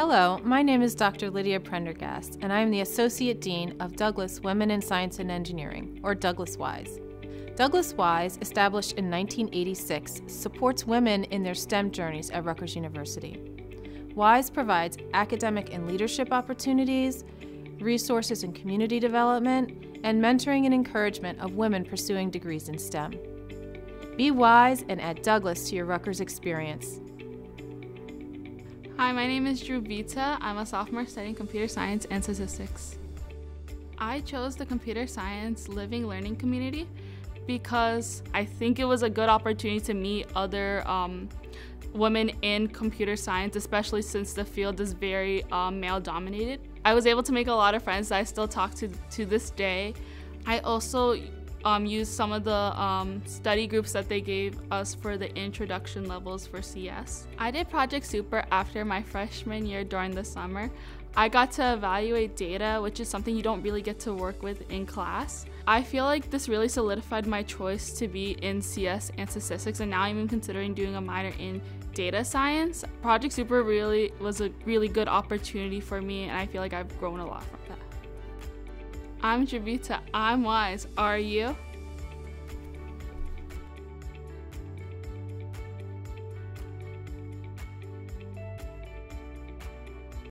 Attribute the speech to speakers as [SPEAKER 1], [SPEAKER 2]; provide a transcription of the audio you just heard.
[SPEAKER 1] Hello, my name is Dr. Lydia Prendergast, and I am the Associate Dean of Douglass Women in Science and Engineering, or Douglass WISE. Douglass WISE, established in 1986, supports women in their STEM journeys at Rutgers University. WISE provides academic and leadership opportunities, resources and community development, and mentoring and encouragement of women pursuing degrees in STEM. Be wise and add Douglass to your Rutgers experience.
[SPEAKER 2] Hi, my name is Dhruvita. I'm a sophomore studying computer science and statistics. I chose the computer science living learning community because I think it was a good opportunity to meet other um, women in computer science, especially since the field is very um, male dominated. I was able to make a lot of friends that I still talk to to this day. I also um, used some of the um, study groups that they gave us for the introduction levels for CS. I did Project Super after my freshman year during the summer. I got to evaluate data, which is something you don't really get to work with in class. I feel like this really solidified my choice to be in CS and statistics, and now I'm even considering doing a minor in data science. Project Super really was a really good opportunity for me, and I feel like I've grown a lot from that. I'm Dhruvita. I'm wise. Are you?